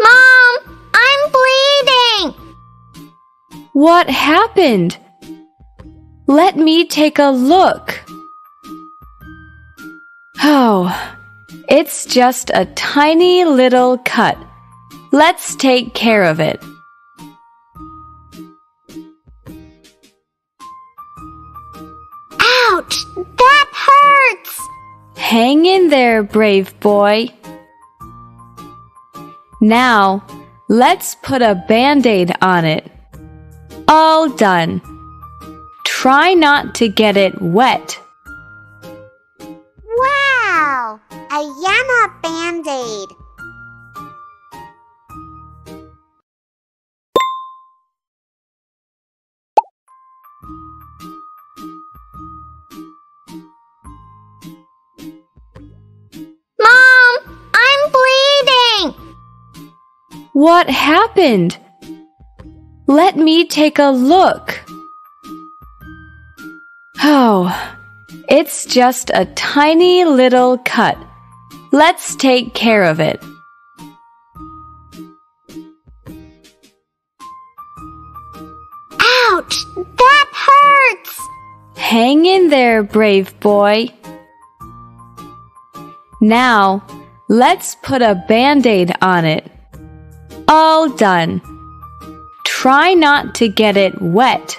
Mom, I'm bleeding. What happened? Let me take a look. Oh, it's just a tiny little cut. Let's take care of it. Ouch. Hang in there, brave boy. Now, let's put a band aid on it. All done. Try not to get it wet. Wow, a Yana band aid. Mom, What happened? Let me take a look. Oh, it's just a tiny little cut. Let's take care of it. Ouch, that hurts. Hang in there, brave boy. Now, let's put a band aid on it. All done. Try not to get it wet.